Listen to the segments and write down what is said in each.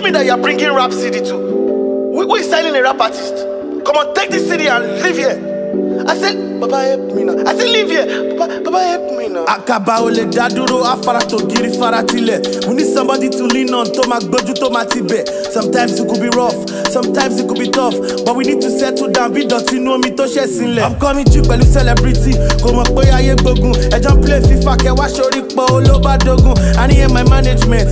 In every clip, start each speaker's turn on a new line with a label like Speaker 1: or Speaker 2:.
Speaker 1: telling me that you're bringing rap CD to? Who, is selling a rap artist? Come on, take this CD and live here. I said, Baba help me now. I said, live here. Baba, Baba help me now.
Speaker 2: àkàbà ò lè dá dúró afárá tó we need somebody to lean on tó máa gbójú tó máa sometimes it could be rough sometimes it could be tough but we need to settle down bí dọ̀tí inú omi tó ṣẹ̀ sílẹ̀. i'm coming to pẹ̀lú celebrity kò mọ̀ pé ayé gbógun ẹjọ́ ń play fifa kẹwàá sórí pọ̀ olóbàdógún i need my management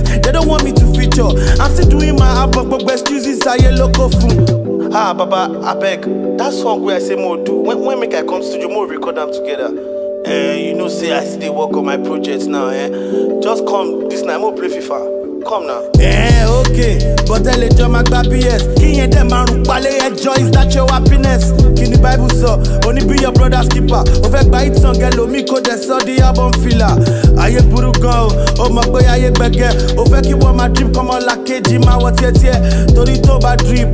Speaker 2: i'm still doing my album gbogbo excuses ayé ló kó fún.
Speaker 1: Ah, Baba, I beg. That song where I say more do. When, when make I come studio, more record them together. Eh, you know, say I still work on my projects now, eh? Just come this night, more play FIFA. Come now.
Speaker 2: Eh, okay, but lè jọ máa gba ps kíyẹn dẹ̀ máa rùn palẹ̀ is that your happiness kí ni bible sọ oní bí your brother skipper ó fẹ́ gba ìtàn gẹlòmí kó dẹ̀ sọ di album filler ayé burú gan o ó mọ̀ pé ayé gbẹ̀gẹ́. Ó fẹ́ kí wọ́n máa drip kọ́mọ làkejì máa wọ tiẹ̀tiẹ̀. Torí tó bá drip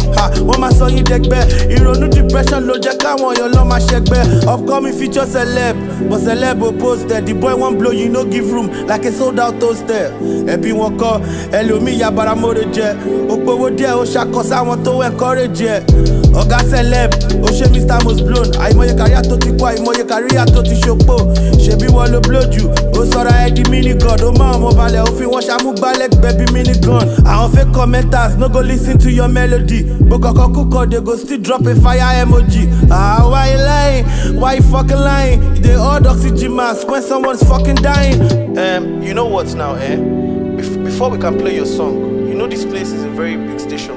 Speaker 2: wọ́n máa sọ yín dẹgbẹ́. Ìrònú depression ló jẹ́ káwọn èèyàn lọ́ máa ṣẹgbẹ́. Upcoming feature celeb but celeb ò posted the boy wan blow you no give room. Like a sold out toaster. Ẹbí wọn kọ ẹlòmíì yabara mọ́rẹ̀ jẹ. Òpówó díẹ̀ ó ṣàkọ sáwọn tó encourage ẹ ọ̀gá celeb ó ṣe mr most blown. Àìmọye kàríà tó ti kú àìmọye kàríà tó ti ṣopó. Ṣebí wọn ló blow jù? Ó sọra ẹ di minigod ó máa ọmọ balẹ̀ ó fi wọn ṣàmúgbálẹ́gbẹ̀ẹ́ bí minigun àwọn fake commenters no go lis ten to your melody kọ̀kọ́ kúkọ̀ they go still drop fire emoji ah why you lying why you fucking lying dey hold oxygen mask when someone's fucking dying.
Speaker 1: Um, you know what now, eh? Bef- before we can play your song, you know this place is a very big station.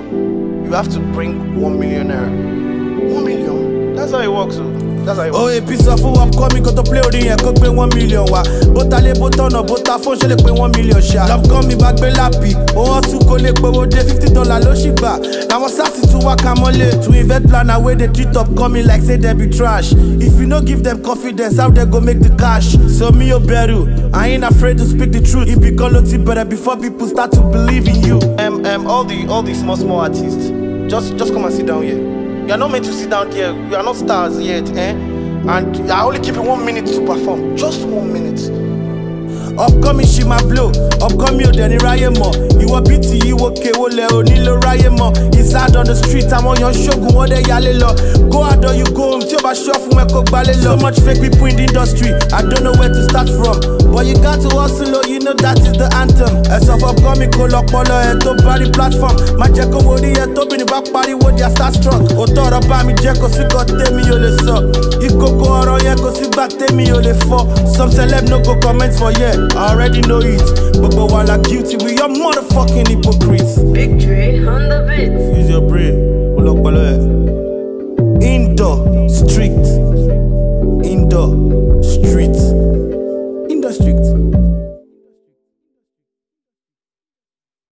Speaker 1: You have to bring one million naira. One million? That's how it works, oh. That's how it works.
Speaker 2: ó ebi sọ fún upcoming kó tó play orin yẹn kó gbé one million wá bó ta lé bó tọ̀nà bó ta fóun ṣe lè pé one million ṣá upcoming bá gbé lápì òun ọ̀sùn kò lè gbowó dé fifty dollar ló ṣì gbà làwọn sars tún wá ka mọ́lẹ̀ to invest planner wey dey treat upcoming like say dem be trash. If you no give dem confidence how dem go make the cash? So mi ò bẹ̀rù i ain't afraid to speak the truth. Ibi kan ló ti bẹ̀rẹ̀ before people start to believe in you.
Speaker 1: Um, um, all the all the small small artists, just just come and sit down here. You are not meant to sit down here. You are not stars yet, eh? And I only give you one minute to perform. Just one minute.
Speaker 2: Upcoming ṣì máa blow. Upcoming ò dẹ̀ ní ráyè mọ̀ ìwọ bíi ti ìwọ kéwò lẹ̀ ò nílò ráyè mọ̀ inside on the street àwọn èèyàn ṣoògùn wọ́n dẹ̀ yálé lọ. Go or you go home tí o bá ṣọ́ fún ẹ kó gbalé lọ. So much fake people in the industry i don't know where to start from. But you got to hustle o you know that is the anthem. Ẹ̀sọ́ upcoming kò lọ́pọlọ ẹ̀ tó bá rí platform. Má jẹ́ kó wo rí ẹ tóbìnrin bá pariwo their star struck òótọ́ ọ̀rọ̀ bá mi jẹ́ kó sí kan tèmi ò lè sọ. Ìkòkò ọ̀rọ̀ yẹn kò sí gbà tèmi ò lè fọ́. Some celeb no go comment for here i already know it but wa la guilty we are motherfucking hypocrites.
Speaker 3: Big Dre on the beats.
Speaker 2: use your brain